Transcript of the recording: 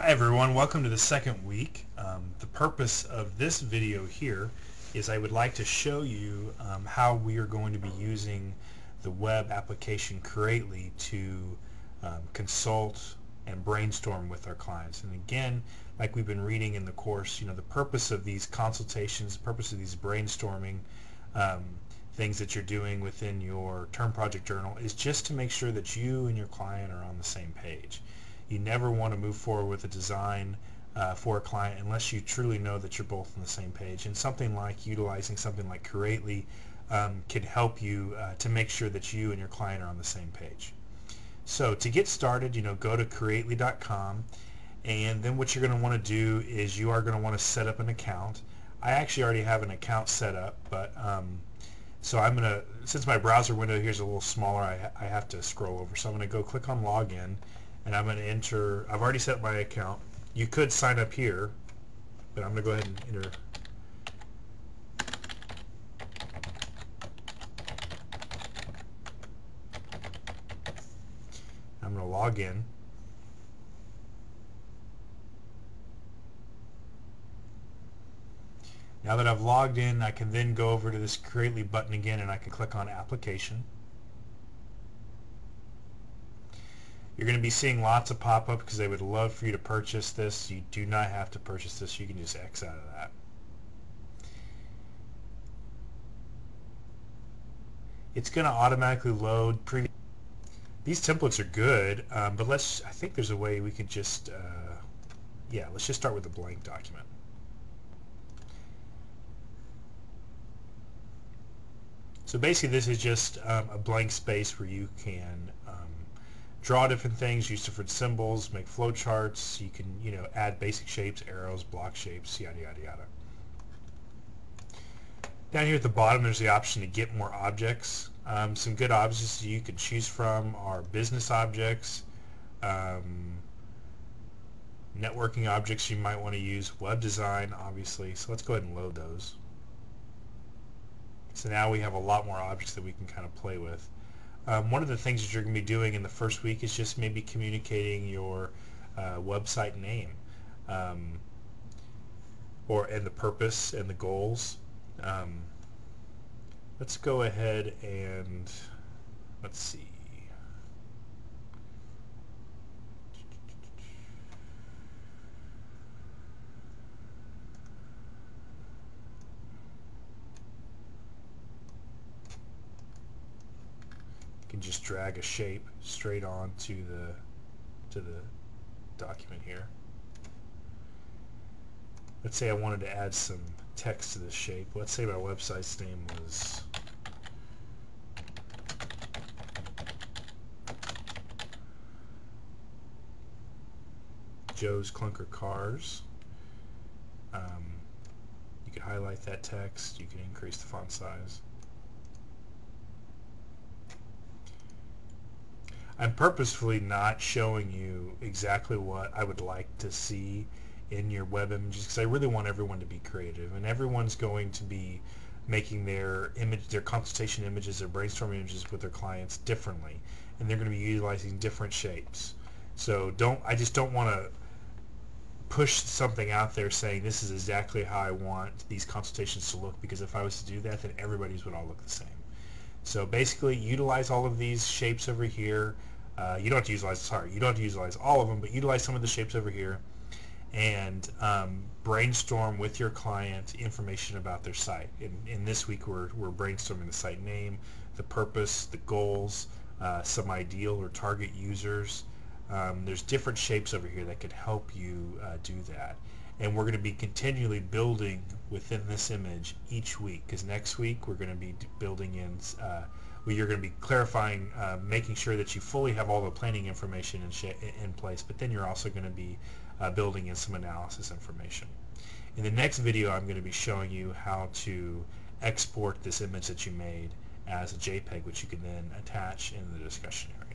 Hi everyone, welcome to the second week. Um, the purpose of this video here is I would like to show you um, how we are going to be using the web application Creately to um, consult and brainstorm with our clients. And again, like we've been reading in the course, you know, the purpose of these consultations, the purpose of these brainstorming um, things that you're doing within your term project journal is just to make sure that you and your client are on the same page. You never want to move forward with a design uh, for a client unless you truly know that you're both on the same page. And something like utilizing something like Creately um, can help you uh, to make sure that you and your client are on the same page. So to get started, you know, go to creately.com and then what you're going to want to do is you are going to want to set up an account. I actually already have an account set up, but um, so I'm going to, since my browser window here is a little smaller, I, I have to scroll over. So I'm going to go click on login and I'm going to enter, I've already set my account. You could sign up here, but I'm going to go ahead and enter I'm going to log in. Now that I've logged in, I can then go over to this Creately button again and I can click on Application. You're going to be seeing lots of pop-up because they would love for you to purchase this. You do not have to purchase this. You can just X out of that. It's going to automatically load previous. These templates are good, um, but let's. I think there's a way we could just. Uh, yeah, let's just start with a blank document. So basically, this is just um, a blank space where you can draw different things, use different symbols, make flowcharts. You can, you know, add basic shapes, arrows, block shapes, yada, yada, yada. Down here at the bottom, there's the option to get more objects. Um, some good objects you can choose from are business objects, um, networking objects you might want to use, web design, obviously. So let's go ahead and load those. So now we have a lot more objects that we can kind of play with. Um, one of the things that you're going to be doing in the first week is just maybe communicating your uh, website name um, or and the purpose and the goals. Um, let's go ahead and let's see. Can just drag a shape straight on to the to the document here. Let's say I wanted to add some text to this shape. Let's say my website's name was Joe's Clunker Cars. Um, you can highlight that text. You can increase the font size. I'm purposefully not showing you exactly what I would like to see in your web images because I really want everyone to be creative and everyone's going to be making their image, their consultation images, their brainstorm images with their clients differently and they're going to be utilizing different shapes. So don't, I just don't want to push something out there saying this is exactly how I want these consultations to look because if I was to do that then everybody's would all look the same. So basically utilize all of these shapes over here. Uh, you don't have to utilize, sorry, you don't have to utilize all of them, but utilize some of the shapes over here and um, brainstorm with your client information about their site. In, in this week we're, we're brainstorming the site name, the purpose, the goals, uh, some ideal or target users. Um, there's different shapes over here that could help you uh, do that and we're going to be continually building within this image each week because next week we're going to be building in uh, where you're going to be clarifying uh, making sure that you fully have all the planning information in, in place but then you're also going to be uh, building in some analysis information. In the next video I'm going to be showing you how to export this image that you made as a JPEG which you can then attach in the discussion area.